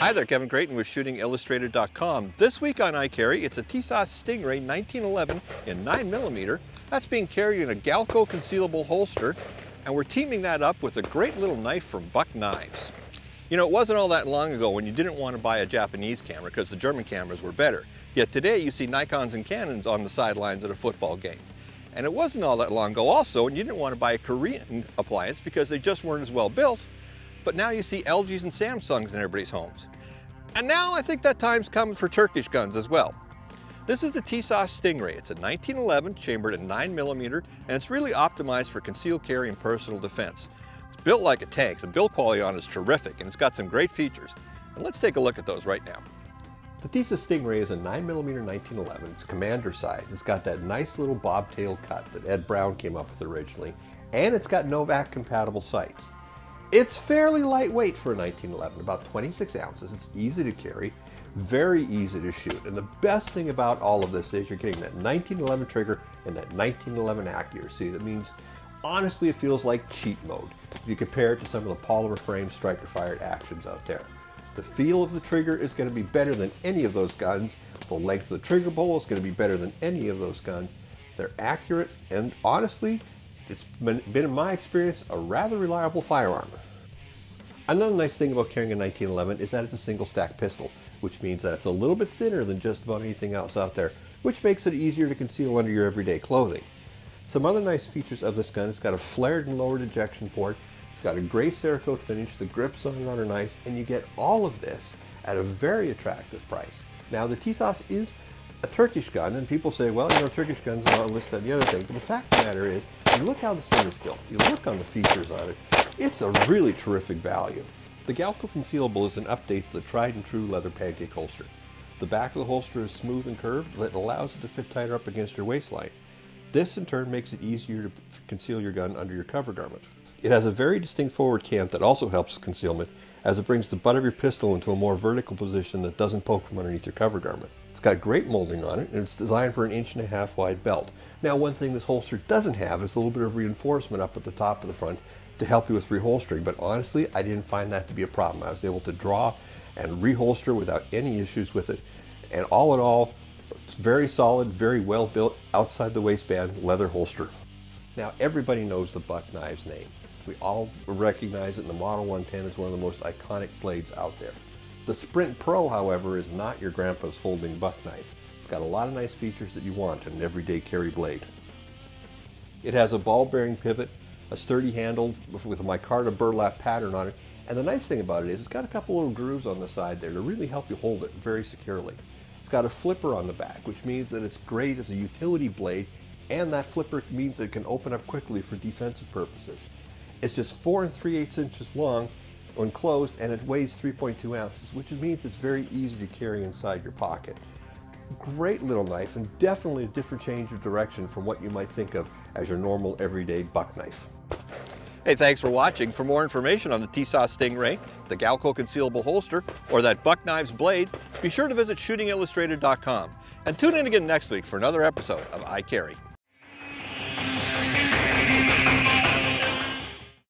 Hi there, Kevin Creighton with ShootingIllustrated.com. This week on iCarry, it's a Tisas Stingray 1911 in 9mm. That's being carried in a Galco concealable holster, and we're teaming that up with a great little knife from Buck Knives. You know, it wasn't all that long ago when you didn't want to buy a Japanese camera because the German cameras were better. Yet today you see Nikons and Canons on the sidelines at a football game. And it wasn't all that long ago also when you didn't want to buy a Korean appliance because they just weren't as well built but now you see LGs and Samsungs in everybody's homes. And now I think that time's come for Turkish guns as well. This is the Tisas Stingray. It's a 1911 chambered in 9mm and it's really optimized for concealed carry and personal defense. It's built like a tank. The build quality on it is terrific and it's got some great features. And let's take a look at those right now. The Tisas Stingray is a 9mm 1911. It's commander size. It's got that nice little bobtail cut that Ed Brown came up with originally. And it's got Novak compatible sights. It's fairly lightweight for a 1911, about 26 ounces. It's easy to carry, very easy to shoot. And the best thing about all of this is you're getting that 1911 trigger and that 1911 accuracy. That means, honestly, it feels like cheat mode if you compare it to some of the polymer frame striker fired actions out there. The feel of the trigger is going to be better than any of those guns. The length of the trigger pull is going to be better than any of those guns. They're accurate and honestly, it's been, been, in my experience, a rather reliable firearm. Another nice thing about carrying a 1911 is that it's a single stack pistol, which means that it's a little bit thinner than just about anything else out there, which makes it easier to conceal under your everyday clothing. Some other nice features of this gun, it's got a flared and lowered ejection port, it's got a gray Cerakote finish, the grips on it are nice, and you get all of this at a very attractive price. Now the Tisas is a Turkish gun, and people say, well, you know, Turkish guns are on list that the other thing. But the fact of the matter is, you look how this thing is built, you look on the features on it, it's a really terrific value. The Galco Concealable is an update to the tried and true leather pancake holster. The back of the holster is smooth and curved that allows it to fit tighter up against your waistline. This in turn makes it easier to conceal your gun under your cover garment. It has a very distinct forward cant that also helps concealment as it brings the butt of your pistol into a more vertical position that doesn't poke from underneath your cover garment. It's got great molding on it, and it's designed for an inch and a half wide belt. Now, one thing this holster doesn't have is a little bit of reinforcement up at the top of the front to help you with reholstering, but honestly, I didn't find that to be a problem. I was able to draw and reholster without any issues with it. And all in all, it's very solid, very well built, outside the waistband leather holster. Now, everybody knows the Buck Knives name. We all recognize it, and the Model 110 is one of the most iconic blades out there. The Sprint Pro, however, is not your grandpa's folding buck knife. It's got a lot of nice features that you want in an everyday carry blade. It has a ball bearing pivot, a sturdy handle with a micarta burlap pattern on it, and the nice thing about it is it's got a couple little grooves on the side there to really help you hold it very securely. It's got a flipper on the back, which means that it's great as a utility blade, and that flipper means that it can open up quickly for defensive purposes. It's just 4 and 3 eighths inches long, when closed and it weighs 3.2 ounces, which means it's very easy to carry inside your pocket. Great little knife and definitely a different change of direction from what you might think of as your normal everyday buck knife. Hey, thanks for watching. For more information on the Tisas Stingray, the Galco concealable holster, or that Buck Knives blade, be sure to visit shootingillustrated.com. And tune in again next week for another episode of iCarry.